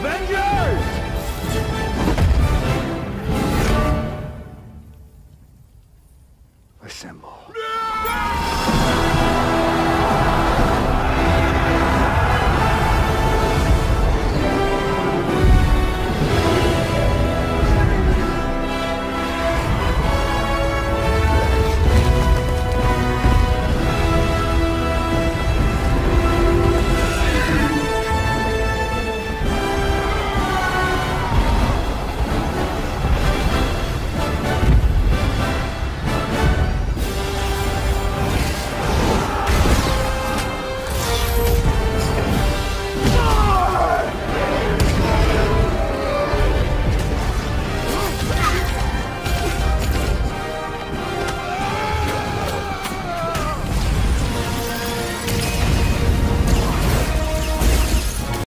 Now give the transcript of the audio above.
Avengers! Assemble. No!